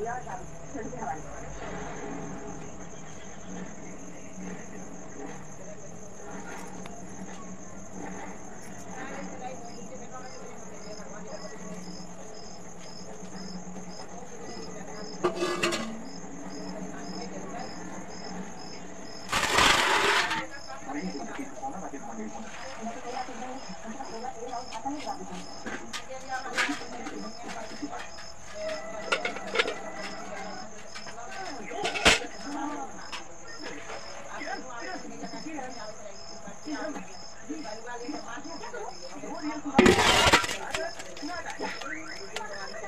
Gracias. Thank you.